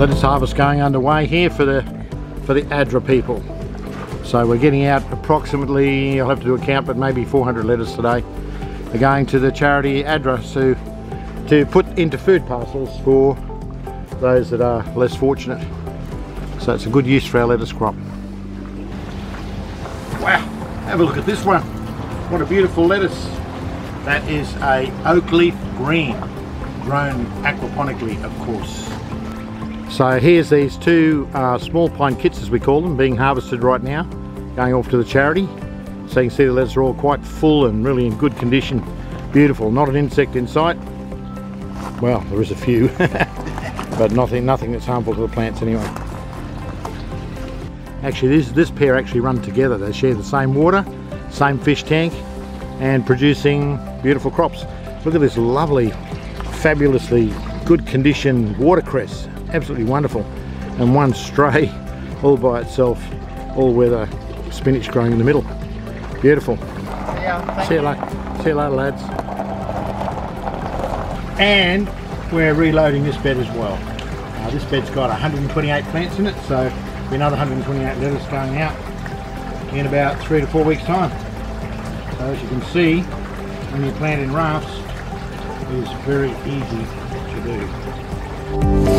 lettuce harvest going underway here for the for the ADRA people. So we're getting out approximately, I'll have to do a count, but maybe 400 lettuce today. They're going to the charity ADRA to, to put into food parcels for those that are less fortunate. So it's a good use for our lettuce crop. Wow, have a look at this one. What a beautiful lettuce. That is a oak leaf green, grown aquaponically, of course. So here's these two uh, small pine kits, as we call them, being harvested right now, going off to the charity. So you can see the lettuce are all quite full and really in good condition. Beautiful, not an insect in sight. Well, there is a few, but nothing, nothing that's harmful to the plants anyway. Actually, this, this pair actually run together. They share the same water, same fish tank, and producing beautiful crops. Look at this lovely, fabulously good condition watercress. Absolutely wonderful. And one stray all by itself, all weather spinach growing in the middle. Beautiful. Yeah, See you later. See you later, lads. And we're reloading this bed as well. Uh, this bed's got 128 plants in it, so another 128 lettuce going out in about three to four weeks' time. So as you can see, when you plant in rafts, it is very easy to do.